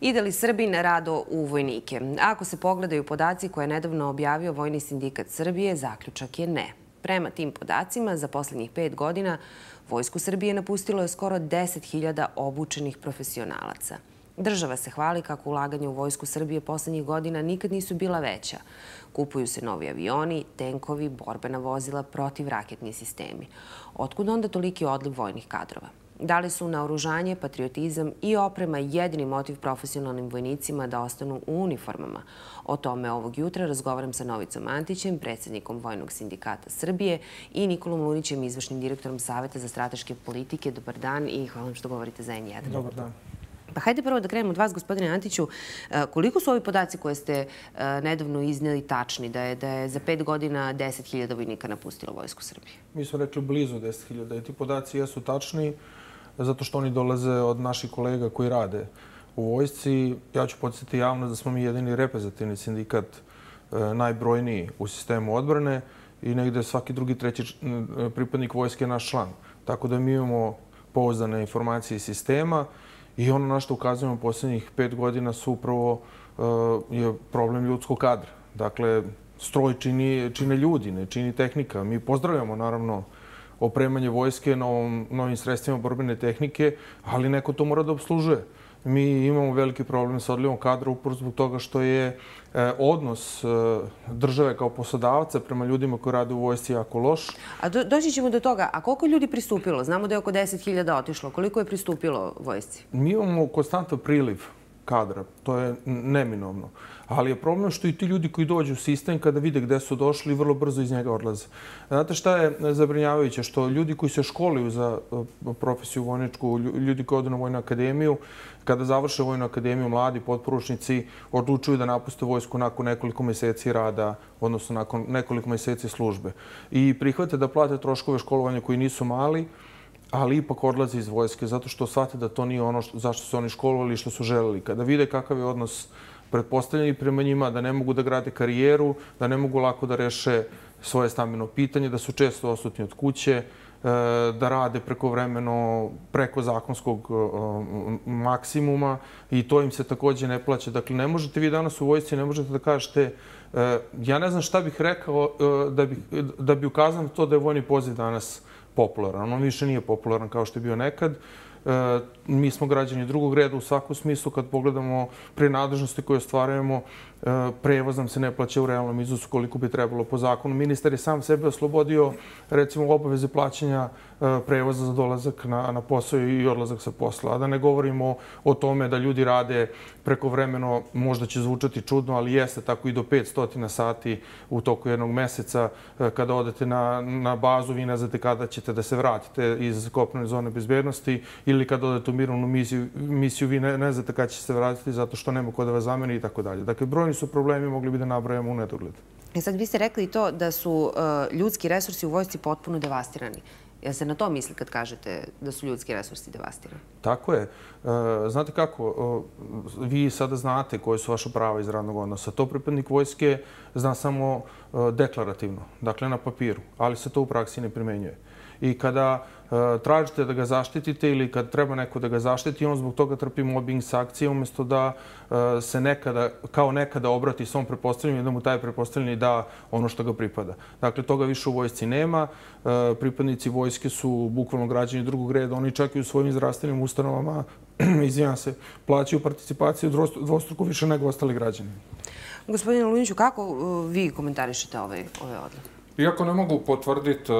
Ide li Srbin rado u vojnike? Ako se pogledaju podaci koje je nedavno objavio Vojni sindikat Srbije, zaključak je ne. Prema tim podacima, za posljednjih pet godina Vojsku Srbije napustilo je skoro 10.000 obučenih profesionalaca. Država se hvali kako ulaganje u Vojsku Srbije posljednjih godina nikad nisu bila veća. Kupuju se novi avioni, tenkovi, borbena vozila, protivraketni sistemi. Otkud onda toliki odliv vojnih kadrova? Da li su naoružanje, patriotizam i oprema jedini motiv profesionalnim vojnicima da ostanu u uniformama? O tome ovog jutra razgovaram sa Novicom Antićem, predsjednikom Vojnog sindikata Srbije i Nikolom Lunićem, izvršnim direktorom Saveta za strateške politike. Dobar dan i hvala vam što govorite za N1. Dobar dan. Pa hajde prvo da krenemo od vas, gospodine Antiću. E, koliko su ovi podaci koje ste e, nedavno iznijeli tačni, da je, da je za pet godina 10.000 vojnika napustilo Vojsku Srbije? Mi smo rekli blizu 10.000. Ti podaci jesu tačni zato što oni dolaze od naših kolega koji rade u vojsci. Ja ću podsjetiti javno da smo mi jedini reprezentativni sindikat e, najbrojniji u sistemu odbrane i negde svaki drugi, treći e, pripadnik vojske je naš član. Tako da mi imamo pouzdane informacije iz sistema i ono na što ukazujemo u posljednjih pet godina su upravo e, je problem ljudskog kadra. Dakle, stroj čini, čine ljudi, ne čini tehnika. Mi pozdravljamo, naravno, opremanje vojske novom, novim sredstvima borbene tehnike, ali neko to mora da obslužuje. Mi imamo veliki problem sa odlivom kadra upor zbog toga što je e, odnos e, države kao poslodavca prema ljudima koji rade u vojsci jako loš. A do, doći ćemo do toga. A koliko ljudi pristupilo? Znamo da je oko 10.000 otišlo. Koliko je pristupilo vojsci? Mi imamo konstantan priliv kadra. To je neminovno. Ali je problem što i ti ljudi koji dođu u sistem, kada vide gde su došli, vrlo brzo iz njega odlaze. Znate šta je zabrinjavajuće? Što ljudi koji se školuju za e, profesiju vojničku, ljudi koji odu na vojnu akademiju, kada završe vojnu akademiju, mladi potporučnici odlučuju da napuste vojsku nakon nekoliko meseci rada, odnosno nakon nekoliko meseci službe. I prihvate da plate troškove školovanja koji nisu mali, ali ipak odlaze iz vojske zato što shvate da to nije ono zašto su oni školovali i što su želeli. Kada vide kakav je odnos pretpostavljeni prema njima, da ne mogu da grade karijeru, da ne mogu lako da reše svoje stambeno pitanje, da su često osutni od kuće, e, da rade preko vremeno, preko zakonskog e, maksimuma i to im se takođe ne plaće. Dakle, ne možete vi danas u vojci, ne možete da kažete e, ja ne znam šta bih rekao da bi, da bi ukazano to da je vojni poziv danas popularan. On više nije popularan kao što je bio nekad. E, mi smo građani drugog reda u svakom smislu kad pogledamo prenadležnosti koje ostvarujemo E, prevoz nam se ne plaća u realnom iznosu koliko bi trebalo po zakonu. Ministar je sam sebe oslobodio recimo obaveze plaćanja e, prevoza za dolazak na, na posao i odlazak sa posla. A da ne govorimo o tome da ljudi rade preko vremeno, možda će zvučati čudno, ali jeste tako i do 500 sati u toku jednog meseca. E, kada odete na, na bazu, vi ne znate kada ćete da se vratite iz kopnene zone bezbjednosti ili kada odete u mirovnu misiju, misiju vi ne, ne znate kada ćete se vratiti zato što nema ko da vas zameni i tako dalje. Dakle, broj brojni su problemi, mogli bi da nabrajamo u nedogled. E sad, vi ste rekli to da su e, ljudski resursi u vojsci potpuno devastirani. Ja se na to misli kad kažete da su ljudski resursi devastirani? Tako je. E, znate kako, vi sada znate koje su vaše prava iz radnog odnosa. To pripadnik vojske zna samo deklarativno, dakle na papiru, ali se to u praksi ne primenjuje. I kada E, tražite da ga zaštitite ili kad treba neko da ga zaštiti, on zbog toga trpi mobbing s akcije umjesto da e, se nekada, kao nekada obrati svom prepostavljanju i da mu taj prepostavljeni da ono što ga pripada. Dakle, toga više u vojsci nema. E, pripadnici vojske su bukvalno građani drugog reda. Oni čak i u svojim zdravstvenim ustanovama, izvijan se, plaćaju participaciju dvostruko više nego ostali građani. Gospodine Luniću, kako vi komentarišete ove, ove odluke? Iako ne mogu potvrditi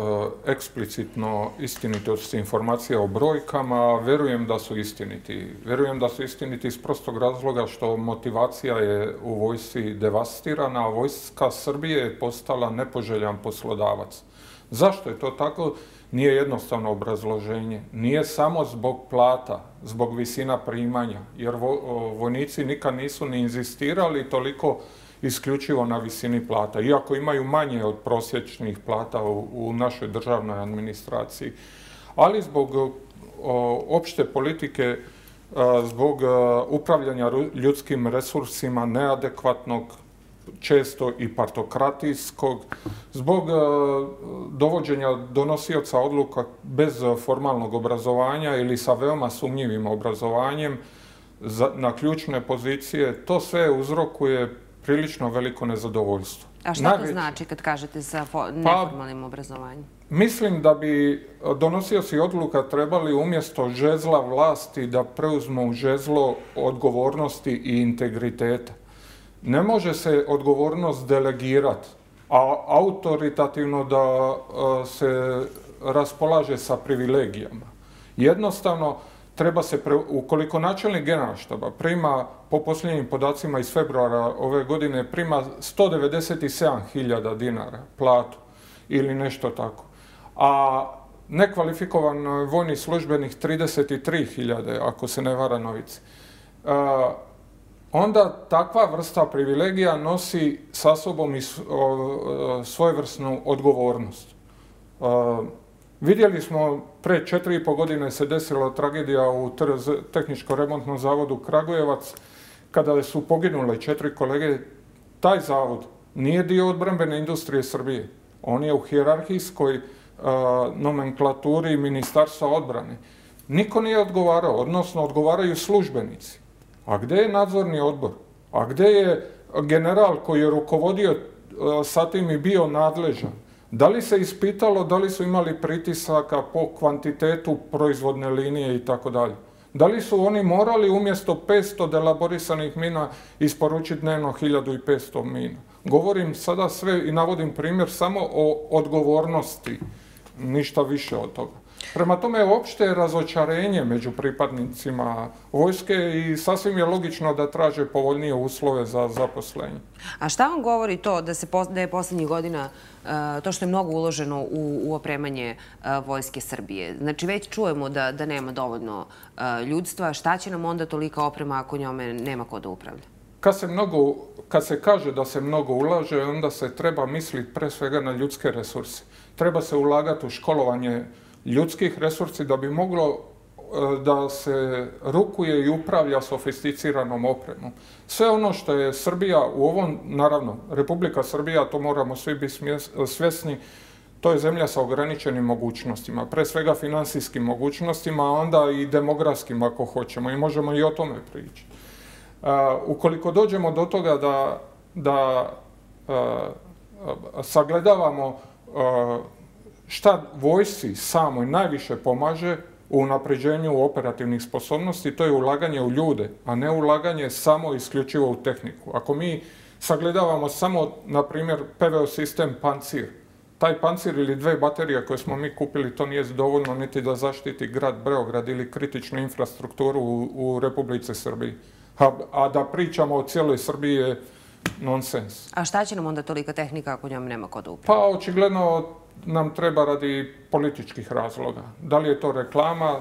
E, eksplicitno istinitost informacija o brojkama, verujem da su istiniti. Verujem da su istiniti iz prostog razloga što motivacija je u vojsi devastirana, a vojska Srbije je postala nepoželjan poslodavac. Zašto je to tako? Nije jednostavno obrazloženje. Nije samo zbog plata, zbog visina primanja, jer vojnici nikad nisu ni inzistirali toliko isključivo na visini plata, iako imaju manje od prosječnih plata u, u našoj državnoj administraciji. Ali zbog o, opšte politike, e, zbog e, upravljanja ljudskim resursima neadekvatnog, često i partokratijskog, zbog e, dovođenja donosioca odluka bez formalnog obrazovanja ili sa veoma sumnjivim obrazovanjem, na ključne pozicije, to sve uzrokuje prilično veliko nezadovoljstvo. A šta to znači kad kažete sa pa, neformalnim obrazovanjem? Mislim da bi donosioci odluka trebali umjesto žezla vlasti da preuzmu žezlo odgovornosti i integriteta. Ne može se odgovornost delegirati, a autoritativno da se raspolaže sa privilegijama. Jednostavno, treba se, pre, ukoliko načelnik generalštaba prima, po posljednjim podacima iz februara ove godine, prima 197.000 dinara platu ili nešto tako, a nekvalifikovan vojni službenih 33.000, ako se ne vara novici, e, onda takva vrsta privilegija nosi sa sobom i e, svojevrsnu odgovornost. E, Vidjeli smo, pre četiri i po godine se desila tragedija u tehničko-remontnom zavodu Kragujevac, kada su poginule četiri kolege. Taj zavod nije dio odbrambene industrije Srbije. On je u hjerarhijskoj nomenklaturi Ministarstva odbrane. Niko nije odgovarao, odnosno odgovaraju službenici. A gde je nadzorni odbor? A gde je general koji je rukovodio sa tim i bio nadležan? Da li se ispitalo, da li su imali pritisaka po kvantitetu proizvodne linije i tako dalje? Da li su oni morali umjesto 500 delaborisanih mina isporučiti dnevno 1500 mina? Govorim sada sve i navodim primjer samo o odgovornosti, ništa više od toga. Prema tome, je razočarenje među pripadnicima vojske i sasvim je logično da traže povoljnije uslove za zaposlenje. A šta vam govori to da, se, da je posljednjih godina e, to što je mnogo uloženo u, u opremanje e, vojske Srbije? Znači, već čujemo da, da nema dovoljno e, ljudstva. Šta će nam onda tolika oprema ako njome nema ko da upravlja? Kad se, mnogo, kad se kaže da se mnogo ulaže, onda se treba misliti pre svega na ljudske resurse. Treba se ulagati u školovanje ljudskih resursi da bi moglo e, da se rukuje i upravlja sofisticiranom opremom. Sve ono što je Srbija u ovom, naravno, Republika Srbija, to moramo svi biti svjesni, to je zemlja sa ograničenim mogućnostima, pre svega finansijskim mogućnostima, a onda i demografskim ako hoćemo i možemo i o tome pričati. Uh, ukoliko dođemo do toga da, da uh, sagledavamo uh, šta vojsi samoj najviše pomaže u napređenju operativnih sposobnosti, to je ulaganje u ljude, a ne ulaganje samo isključivo u tehniku. Ako mi sagledavamo samo, na primjer, PVO sistem Pancir, taj Pancir ili dve baterije koje smo mi kupili, to nije dovoljno niti da zaštiti grad Beograd ili kritičnu infrastrukturu u, u Republice Srbiji. A, a da pričamo o cijeloj Srbiji je nonsens. A šta će nam onda tolika tehnika ako njom nema kod upravo? Pa, očigledno, nam treba radi političkih razloga. Da li je to reklama,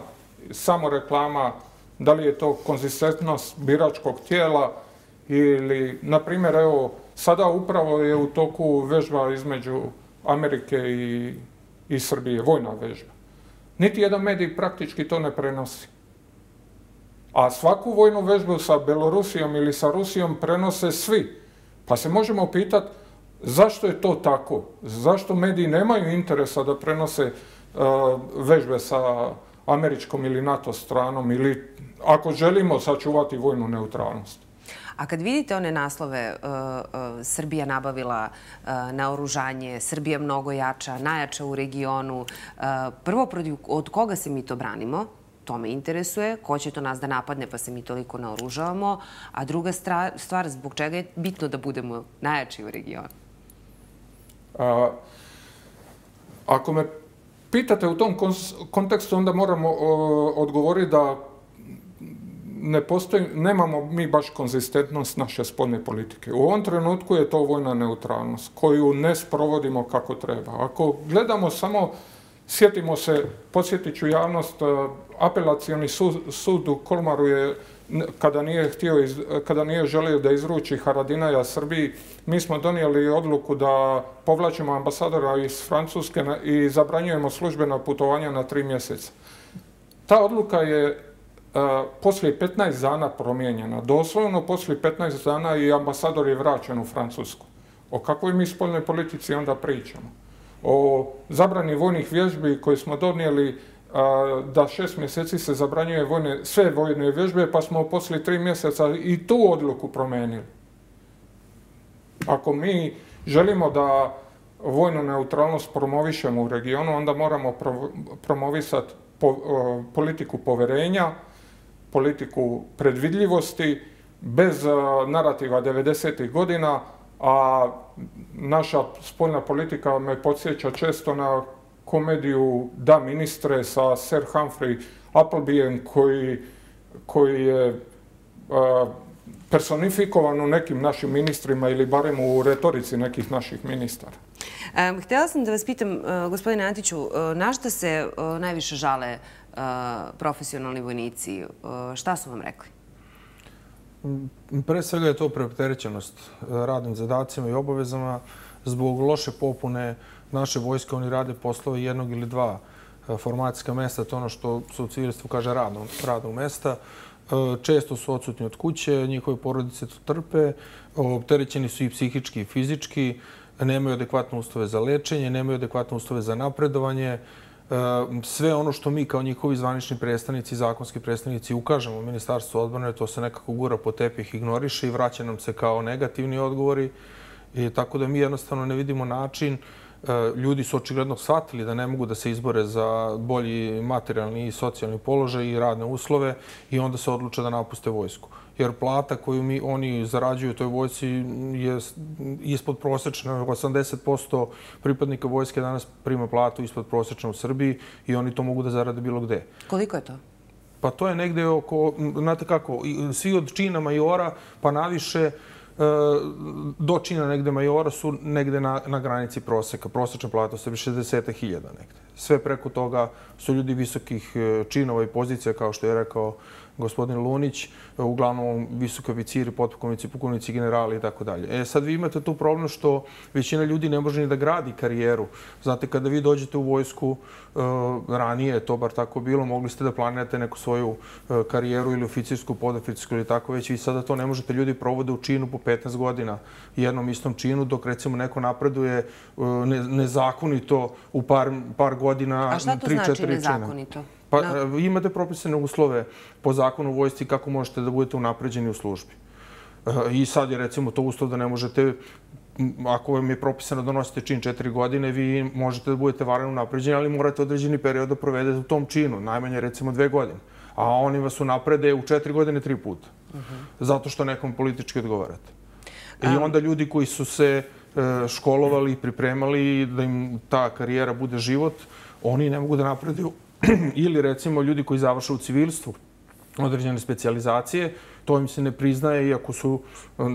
samo reklama, da li je to konzistentnost biračkog tijela ili, na primjer, evo, sada upravo je u toku vežba između Amerike i, i Srbije, vojna vežba. Niti jedan medij praktički to ne prenosi. A svaku vojnu vežbu sa Belorusijom ili sa Rusijom prenose svi. Pa se možemo pitati Zašto je to tako? Zašto mediji nemaju interesa da prenose uh, vežbe sa američkom ili NATO stranom ili ako želimo sačuvati vojnu neutralnost? A kad vidite one naslove uh, uh, Srbija nabavila uh, naoružanje, Srbija mnogo jača, najjača u regionu, uh, prvo protiv od koga se mi to branimo? To me interesuje. Ko će to nas da napadne pa se mi toliko naoružavamo? A druga stvar, zbog čega je bitno da budemo najjači u regionu? A, ako me pitate u tom kontekstu, onda moramo odgovoriti da ne postoji, nemamo mi baš konzistentnost naše spodne politike. U ovom trenutku je to vojna neutralnost koju ne sprovodimo kako treba. Ako gledamo samo, sjetimo se, podsjetit ću javnost, e, apelacijani sud, sud u Kolmaru je kada nije htio kada nije želio da izruči Haradinaja Srbiji, mi smo donijeli odluku da povlačimo ambasadora iz Francuske i zabranjujemo službeno putovanja na tri mjeseca. Ta odluka je uh, poslije 15 dana promijenjena. Doslovno poslije 15 dana i ambasador je vraćen u Francusku. O kakvoj mi spoljnoj politici onda pričamo? O zabrani vojnih vježbi koje smo donijeli da šest mjeseci se zabranjuje vojne, sve vojne vježbe, pa smo posle tri mjeseca i tu odluku promenili. Ako mi želimo da vojnu neutralnost promovišemo u regionu, onda moramo promovisati e, politiku poverenja, politiku predvidljivosti, bez e, narativa 90. godina, a naša spoljna politika me podsjeća često na komediju Da ministre sa Sir Humphrey Applebyen koji, koji je personifikovan u nekim našim ministrima ili barem u retorici nekih naših ministara. Htjela sam da vas pitam, e, gospodine Antiću, e, na što se e, najviše žale profesionalni vojnici? Šta su vam rekli? Pre svega je to preopterećenost radnim zadacima i obavezama. Zbog loše popune naše vojske oni rade poslove jednog ili dva e, formacijska mesta, to je ono što se u civilstvu kaže radnog mesta. E, često su odsutni od kuće, njihove porodice to trpe, opterećeni su i psihički i fizički nemaju adekvatne uslove za lečenje, nemaju adekvatne uslove za napredovanje. E, sve ono što mi kao njihovi zvanični predstavnici, zakonski predstavnici ukažemo u Ministarstvu odbrane, to se nekako gura po tepih, ignoriše i vraća nam se kao negativni odgovori. I tako da mi jednostavno ne vidimo način. E, ljudi su očigledno shvatili da ne mogu da se izbore za bolji materijalni i socijalni položaj i radne uslove i onda se odluče da napuste vojsku jer plata koju mi oni zarađuju u toj vojci je ispod prosečne. 80% pripadnika vojske danas prima platu ispod prosečne u Srbiji i oni to mogu da zarade bilo gde. Koliko je to? Pa to je negde oko, znate kako, svi od čina majora pa naviše e, E, do čina negde majora su negde na, na granici proseka. Prosečna plata u Srbiji 60.000 negde. Sve preko toga su ljudi visokih e, činova i pozicija, kao što je rekao gospodin Lunić, uglavnom visoki oficiri, potpukovnici, pukovnici, generali i tako dalje. E sad vi imate tu problem što većina ljudi ne može ni da gradi karijeru. Znate, kada vi dođete u vojsku, e, ranije to bar tako bilo, mogli ste da planirate neku svoju e, karijeru ili oficirsku, podoficirsku ili tako već. Vi sada to ne možete ljudi provode u činu po 15 godina jednom istom činu, dok recimo neko napreduje e, nezakonito u par, par godina, 3-4 čina. A šta to znači nezakonito? Pa e, imate propisane uslove po zakonu vojsci kako možete da budete unapređeni u službi. E, I sad je recimo to uslov da ne možete, ako vam je propisano da nosite čin četiri godine, vi možete da budete varani unapređeni, ali morate određeni period da provedete u tom činu, najmanje recimo dve godine. A oni vas unaprede u četiri godine tri puta. Zato što nekom politički odgovarate. I onda ljudi koji su se e, školovali i pripremali da im ta karijera bude život, oni ne mogu da napreduju ili recimo ljudi koji završu u civilstvu određene specijalizacije, to im se ne priznaje, iako su,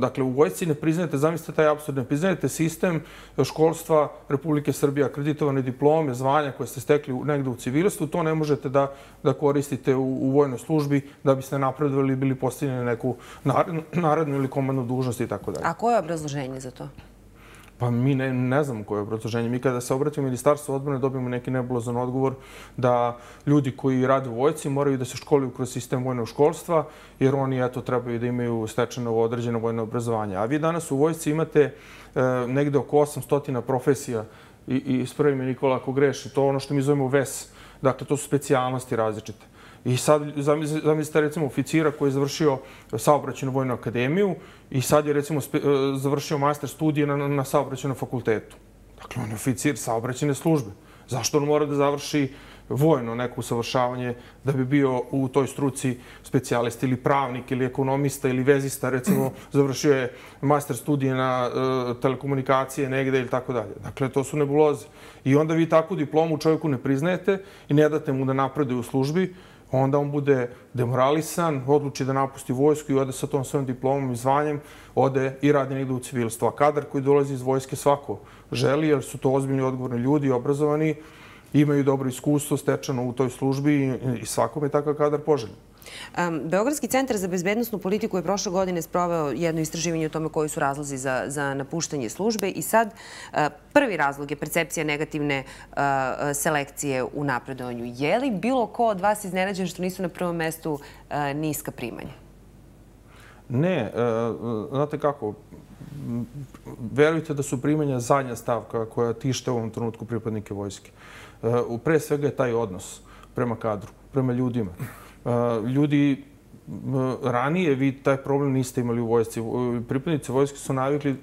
dakle, u vojci ne priznajete, zamislite taj absurd, ne priznajete sistem školstva Republike Srbije, akreditovane diplome, zvanja koje ste stekli negde u civilstvu, to ne možete da, da koristite u, u vojnoj službi da biste napredovali i bili postavljeni neku narednu ili komandnu dužnost i tako dalje. A koje je obrazloženje za to? Pa mi ne, ne znamo koje je obrazloženje. Mi kada se obratimo ministarstvu odbrane dobijemo neki nebulozan odgovor da ljudi koji rade u vojci moraju da se školuju kroz sistem vojnog školstva jer oni eto trebaju da imaju stečeno određeno vojno obrazovanje. A vi danas u vojci imate e, negde oko 800 profesija i, i ispravi mi Nikola ako greši. To ono što mi zovemo VES. Dakle, to su specijalnosti različite. I sad zamislite recimo oficira koji je završio saobraćenu vojnu akademiju i sad je recimo e, završio master studije na, na saobraćenom fakultetu. Dakle, on je oficir saobraćene službe. Zašto on mora da završi vojno neko usavršavanje da bi bio u toj struci specijalist ili pravnik ili ekonomista ili vezista, recimo, završio je master studije na e, telekomunikacije negde ili tako dalje. Dakle, to su nebuloze. I onda vi takvu diplomu čovjeku ne priznajete i ne date mu da napreduje u službi, onda on bude demoralisan, odluči da napusti vojsku i ode sa tom svojom diplomom i zvanjem, ode i radi negdje u civilstvu. A kadar koji dolazi iz vojske svako želi, jer su to ozbiljni odgovorni ljudi, obrazovani, imaju dobro iskustvo stečeno u toj službi i svakome je takav kadar poželjen. Beogradski centar za bezbednostnu politiku je prošle godine sproveo jedno istraživanje o tome koji su razlozi za, za napuštanje službe i sad e, prvi razlog je percepcija negativne e, selekcije u napredovanju. Je li bilo ko od vas iznenađen što nisu na prvom mestu e, niska primanja? Ne, znate kako, verujte da su primanja zadnja stavka koja tište u ovom trenutku pripadnike vojske. Pre svega je taj odnos prema kadru, prema ljudima. Ljudi ranije vi taj problem niste imali u vojsci. Pripadnici vojske su navikli e,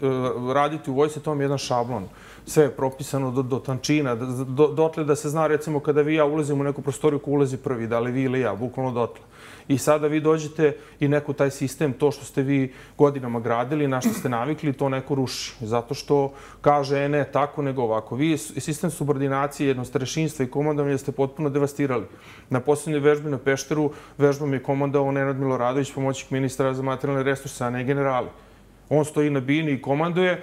raditi u vojsci, to vam je jedan šablon. Sve je propisano do, do tančina, do, dotle da se zna recimo kada vi ja ulazimo u neku prostoriju ko ulazi prvi, da li vi ili ja, bukvalno dotle i sada vi dođete i neko taj sistem, to što ste vi godinama gradili, na što ste navikli, to neko ruši. Zato što kaže, e, ne, tako nego ovako. Vi sistem subordinacije, jednostarešinstva i komandovanja ste potpuno devastirali. Na posljednje vežbi na Pešteru vežbom je komandao Nenad Miloradović, pomoćnik ministra za materijalne resurse, a ne generali. On stoji na bini i komanduje e,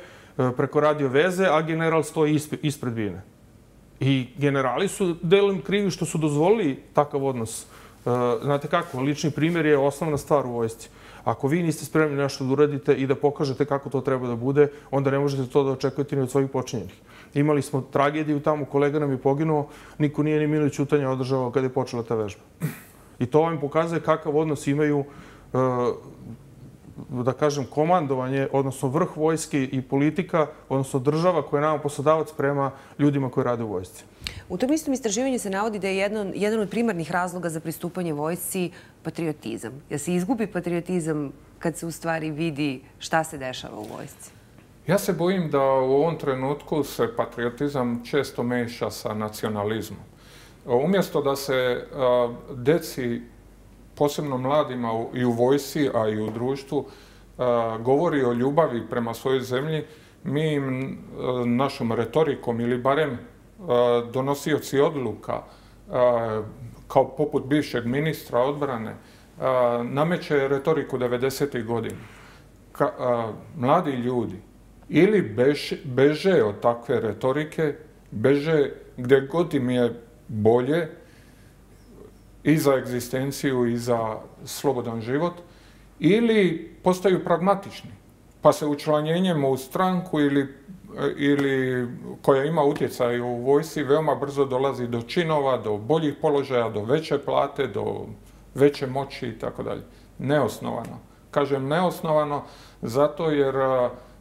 preko radio veze, a general stoji ispred bine. I generali su delom krivi što su dozvolili takav odnos e, znate kako, lični primjer je osnovna stvar u vojsci. Ako vi niste spremni nešto da uradite i da pokažete kako to treba da bude, onda ne možete to da očekujete ni od svojih počinjenih. Imali smo tragediju tamo, kolega nam je poginuo, niko nije ni minut čutanja održavao kada je počela ta vežba. I to vam pokazuje kakav odnos imaju e, da kažem, komandovanje, odnosno vrh vojske i politika, odnosno država koja je nama poslodavac prema ljudima koji rade u vojsci. U tom istom istraživanju se navodi da je jedan, jedan od primarnih razloga za pristupanje vojsci patriotizam. Ja se izgubi patriotizam kad se u stvari vidi šta se dešava u vojsci? Ja se bojim da u ovom trenutku se patriotizam često meša sa nacionalizmom. Umjesto da se deci posebno mladima i u vojsi, a i u društvu, govori o ljubavi prema svojoj zemlji, mi im našom retorikom ili barem donosioci odluka, kao poput bivšeg ministra odbrane, nameće retoriku 90. godina. Mladi ljudi ili beže od takve retorike, beže gdje god im je bolje, i za egzistenciju i za slobodan život, ili postaju pragmatični, pa se učlanjenjem u stranku ili, ili koja ima utjecaj u vojsi veoma brzo dolazi do činova, do boljih položaja, do veće plate, do veće moći i tako dalje. Neosnovano. Kažem neosnovano zato jer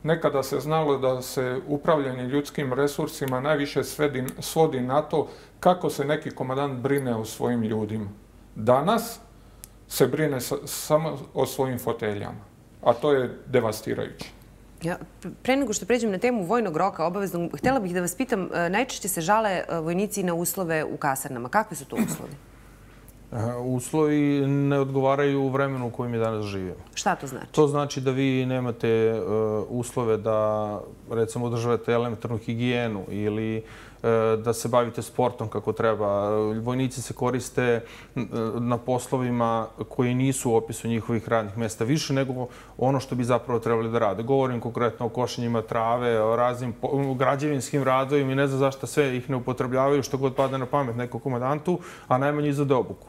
nekada se znalo da se upravljanje ljudskim resursima najviše svedi, svodi na to kako se neki komadant brine o svojim ljudima. Danas se brine samo o svojim foteljama, a to je devastirajuće. Ja, pre nego što pređem na temu vojnog roka, obavezno, htjela bih da vas pitam, e, najčešće se žale e, vojnici na uslove u kasarnama. Kakve su to uslovi? Uslovi ne odgovaraju u vremenu u kojem je danas živimo. Šta to znači? To znači da vi nemate e, uslove da, recimo, održavate elementarnu higijenu ili E, da se bavite sportom kako treba. Vojnici se koriste e, na poslovima koji nisu u opisu njihovih radnih mesta više nego ono što bi zapravo trebali da rade. Govorim konkretno o košenjima trave, o raznim građevinskim radovima i ne znam zašto sve ih ne upotrebljavaju što god pada na pamet nekom komadantu, a najmanje izvode obuku.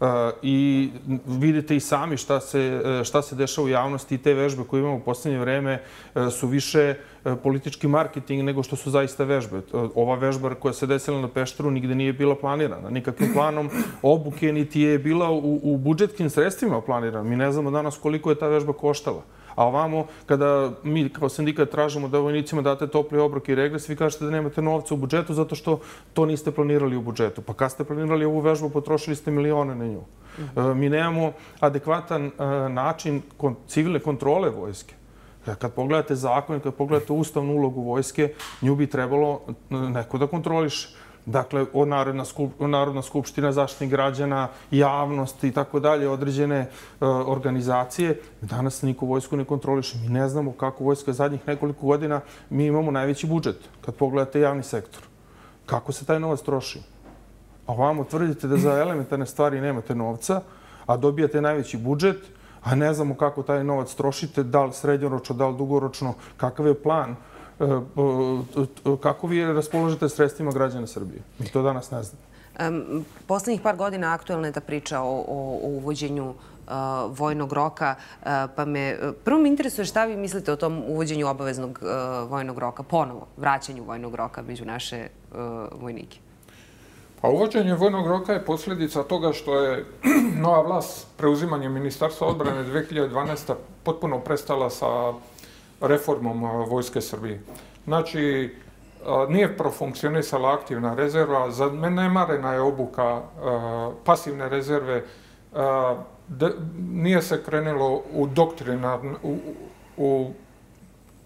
E, I vidite i sami šta se, šta se dešava u javnosti i te vežbe koje imamo u posljednje vreme su više uh, E, politički marketing nego što su zaista vežbe. E, ova vežba koja se desila na Pešteru nigde nije bila planirana. Nikakvim planom obuke niti je bila u, u budžetskim sredstvima planirana. Mi ne znamo danas koliko je ta vežba koštala. A ovamo, kada mi kao sindikat tražimo da vojnicima date topli obrok i regres, vi kažete da nemate novca u budžetu zato što to niste planirali u budžetu. Pa kad ste planirali ovu vežbu, potrošili ste milione na nju. E, mi nemamo adekvatan način civilne kontrole vojske. Kad pogledate zakon, kad pogledate ustavnu ulogu vojske, nju bi trebalo neko da kontroliše. Dakle, Narodna, skup, Narodna skupština, zaštitnih građana, javnost i tako dalje, određene e, organizacije. Danas niko vojsku ne kontroliše. Mi ne znamo kako vojska zadnjih nekoliko godina mi imamo najveći budžet kad pogledate javni sektor. Kako se taj novac troši? A vam tvrdite da za elementarne stvari nemate novca, a dobijate najveći budžet, a ne znamo kako taj novac trošite, da li srednjoročno, da li dugoročno, kakav je plan e, e, e, kako vi raspoložite sredstvima građana Srbije? Mi to danas ne znamo. Poslednjih par godina aktuelna je ta priča o, o, uvođenju vojnog roka, pa me prvo mi interesuje šta vi mislite o tom uvođenju obaveznog vojnog roka, ponovo vraćanju vojnog roka među naše vojnike. Pa uvođenje vojnog roka je posljedica toga što je nova vlast preuzimanjem Ministarstva odbrane 2012. potpuno prestala sa reformom Vojske Srbije. Znači, nije profunkcionisala aktivna rezerva, za mene marena je obuka pasivne rezerve, nije se krenilo u doktrina, u, u,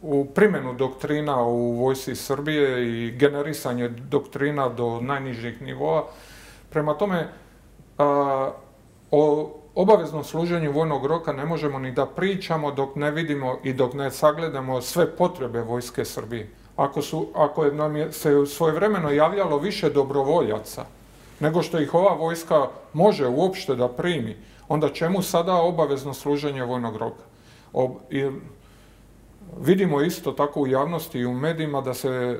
u primjenu doktrina u vojsi Srbije i generisanje doktrina do najnižih nivoa. Prema tome, a, o obaveznom služenju vojnog roka ne možemo ni da pričamo dok ne vidimo i dok ne sagledamo sve potrebe vojske Srbije. Ako, su, ako je nam je se svojevremeno javljalo više dobrovoljaca nego što ih ova vojska može uopšte da primi, onda čemu sada obavezno služenje vojnog roka? Ob, i, vidimo isto tako u javnosti i u medijima da se e,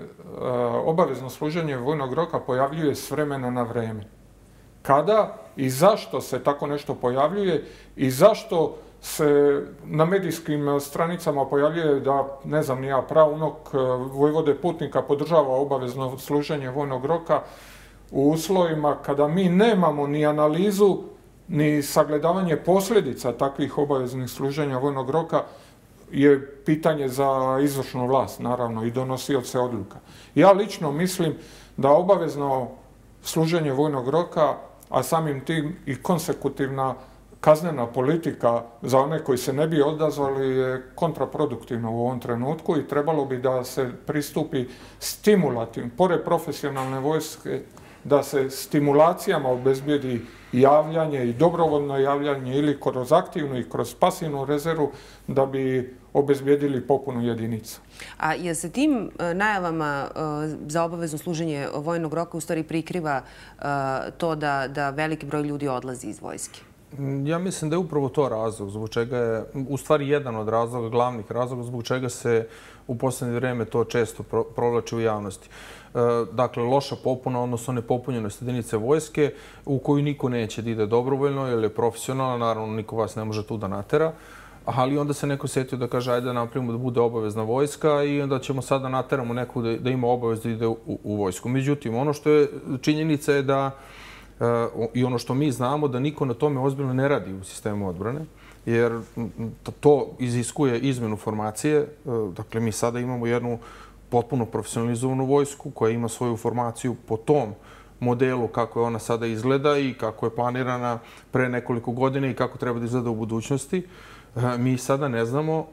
obavezno služenje vojnog roka pojavljuje s vremena na vreme. Kada i zašto se tako nešto pojavljuje i zašto se na medijskim stranicama pojavljuje da, ne znam, nija pravunok e, Vojvode Putnika podržava obavezno služenje vojnog roka u uslovima kada mi nemamo ni analizu ni sagledavanje posljedica takvih obaveznih služenja vojnog roka je pitanje za izvršnu vlast, naravno, i donosioce odluka. Ja lično mislim da obavezno služenje vojnog roka a samim tim i konsekutivna kaznena politika za one koji se ne bi odazvali je kontraproduktivna u ovom trenutku i trebalo bi da se pristupi stimulativno, pored profesionalne vojske, da se stimulacijama obezbijedi javljanje i dobrovoljno javljanje ili kroz aktivnu i kroz pasivnu rezervu da bi obezbijedili popunu jedinicu. A je se tim e, najavama e, za obavezno služenje vojnog roka u stvari prikriva e, to da, da veliki broj ljudi odlazi iz vojske? Ja mislim da je upravo to razlog zbog čega je, u stvari jedan od razloga, glavnih razloga zbog čega se u poslednje vreme to često provlači u javnosti. Dakle, loša popuna, odnosno nepopunjenost jedinice vojske u koju niko neće da ide dobrovoljno ili je profesionalno, naravno niko vas ne može tu da natera ali onda se neko setio da kaže ajde da napravimo da bude obavezna vojska i onda ćemo sada nateramo neku da, da ima obavez da ide u, u vojsku. Međutim, ono što je činjenica je da eh, i ono što mi znamo da niko na tome ozbiljno ne radi u sistemu odbrane, jer to iziskuje izmenu formacije. Eh, dakle, mi sada imamo jednu potpuno profesionalizovanu vojsku koja ima svoju formaciju po tom modelu kako je ona sada izgleda i kako je planirana pre nekoliko godina i kako treba da izgleda u budućnosti. Mi sada ne znamo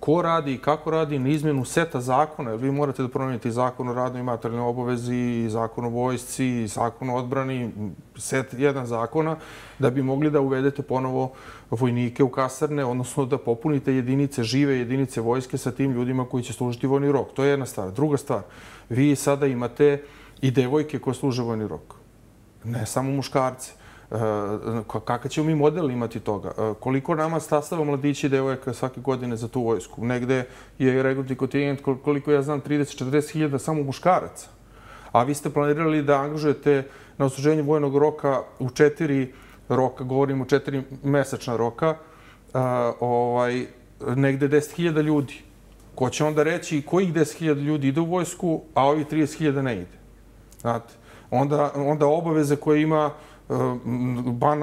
ko radi i kako radi na izmjenu seta zakona. Jer vi morate da promijenite zakon o radnoj materijalnoj obavezi, zakon o vojsci, zakon o odbrani, set jedan zakona, da bi mogli da uvedete ponovo vojnike u kasarne, odnosno da popunite jedinice, žive jedinice vojske sa tim ljudima koji će služiti vojni rok. To je jedna stvar. Druga stvar, vi sada imate i devojke koje služe vojni rok. Ne samo muškarce. Eh, kakav ćemo mi model imati toga? Eh, koliko nama sastava mladići i devojaka svake godine za tu vojsku? Negde je regrutni kontingent, koliko ja znam, 30-40 hiljada samo muškaraca. A vi ste planirali da angažujete na osluženju vojnog roka u četiri roka, govorimo četiri mesečna roka, eh, ovaj, negde 10 hiljada ljudi. Ko će onda reći kojih 10 hiljada ljudi ide u vojsku, a ovih 30 hiljada ne ide? Znate, onda, onda obaveze koje ima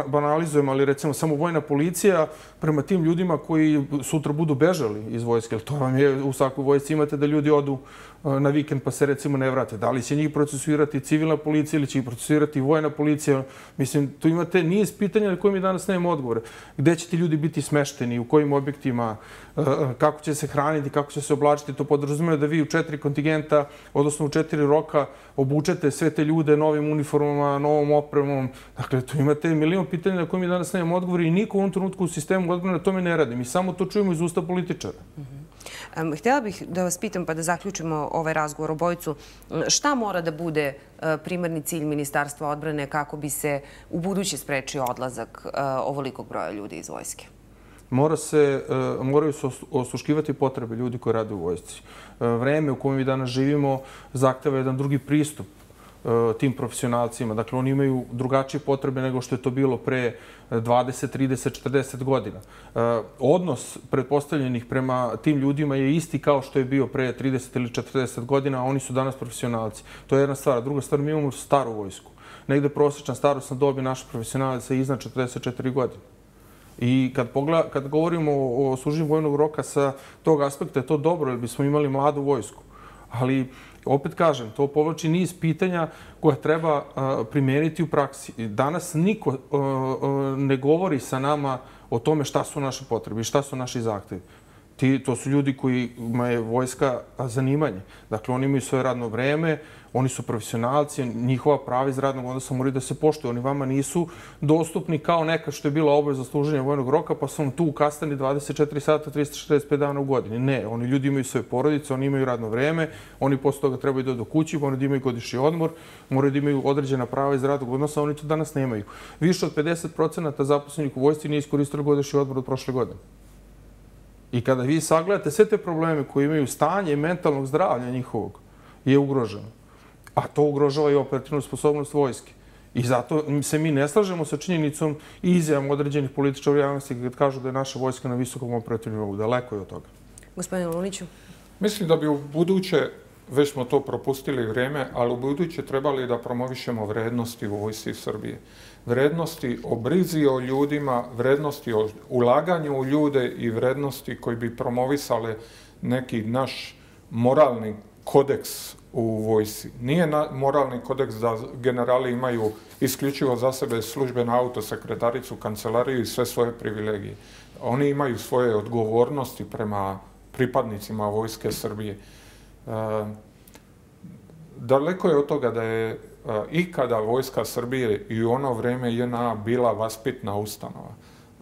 banalizujem, ali recimo samo vojna policija prema tim ljudima koji sutra budu bežali iz vojske. To vam je u svakoj vojsci imate da ljudi odu E, na vikend pa se recimo ne vrate. Da li će njih procesuirati civilna policija ili će ih procesuirati vojna policija? Mislim, tu imate niz pitanja na koje mi danas nemamo odgovore. Gde će ti ljudi biti smešteni, u kojim objektima, e, e, kako će se hraniti, kako će se oblačiti. To podrazumije da vi u četiri kontingenta, odnosno u četiri roka, obučete sve te ljude novim uniformama, novom opremom. Dakle, tu imate milion pitanja na koje mi danas nemamo odgovore i niko u ovom trenutku u sistemu odbrane na tome ne radi. Mi samo to čujemo iz usta političara. Mhm. Htjela bih da vas pitam pa da zaključimo ovaj razgovor o bojcu. Šta mora da bude e, primarni cilj Ministarstva odbrane kako bi se u buduće sprečio odlazak e, ovolikog broja ljudi iz vojske? Mora se, e, moraju se osluškivati potrebe ljudi koji rade u vojsci. Vreme u kojem mi danas živimo zahteva jedan drugi pristup E, tim profesionalcima. Dakle, oni imaju drugačije potrebe nego što je to bilo pre 20, 30, 40 godina. E, odnos predpostavljenih prema tim ljudima je isti kao što je bio pre 30 ili 40 godina, a oni su danas profesionalci. To je jedna stvar. Druga stvar, mi imamo staru vojsku. Negde prosječna starostna dobi naša profesionalica je iznad 44 godine. I kad, pogleda, kad govorimo o, o služenju vojnog roka sa tog aspekta, je to dobro, jer bismo imali mladu vojsku ali Opet kažem, to povlači niz pitanja koja treba primjeriti u praksi. Danas niko ne govori sa nama o tome šta su naše potrebe i šta su naši zahtevi. Ti, to su ljudi koji je vojska zanimanje. Dakle, oni imaju svoje radno vreme, oni su profesionalci, njihova prava iz radnog odnosa moraju da se poštuju. Oni vama nisu dostupni kao neka što je bila obaveza služenja vojnog roka, pa su vam tu kastani 24 sata, 365 dana u godini. Ne, oni ljudi imaju svoje porodice, oni imaju radno vreme, oni posle toga trebaju da do kući, moraju da imaju godišnji odmor, moraju da imaju određena prava iz radnog odnosa, oni to danas nemaju. Više od 50% zaposlenih u vojsci nije iskoristilo godišnji odmor od prošle godine. I kada vi sagledate sve te probleme koje imaju stanje mentalnog zdravlja njihovog, je ugroženo. A to ugrožava i operativnu sposobnost vojske. I zato se mi ne slažemo sa činjenicom i izjavom određenih političara u javnosti kad kažu da je naša vojska na visokom operativnom nivou. Daleko je od toga. Gospodine Luniću. Mislim da bi u buduće, već smo to propustili vreme, ali u buduće trebali da promovišemo vrednosti u vojsi Srbije vrednosti o brizi o ljudima, vrednosti o ulaganju u ljude i vrednosti koji bi promovisale neki naš moralni kodeks u vojsi. Nije na, moralni kodeks da generali imaju isključivo za sebe službenu autosekretaricu, kancelariju i sve svoje privilegije. Oni imaju svoje odgovornosti prema pripadnicima vojske Srbije. E, daleko je od toga da je e, ikada vojska Srbije i u ono vreme JNA bila vaspitna ustanova.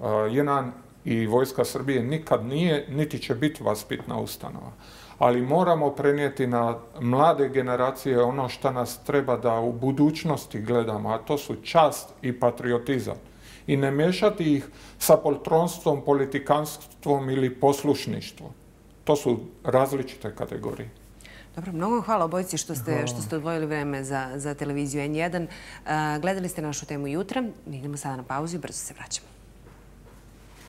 E, JNA i vojska Srbije nikad nije, niti će biti vaspitna ustanova. Ali moramo prenijeti na mlade generacije ono što nas treba da u budućnosti gledamo, a to su čast i patriotizam. I ne mešati ih sa poltronstvom, politikanstvom ili poslušništvom. To su različite kategorije. Dobro, mnogo hvala obojci što ste, što ste odvojili vreme za, za televiziju N1. Gledali ste našu temu jutra. Idemo sada na pauzu i brzo se vraćamo.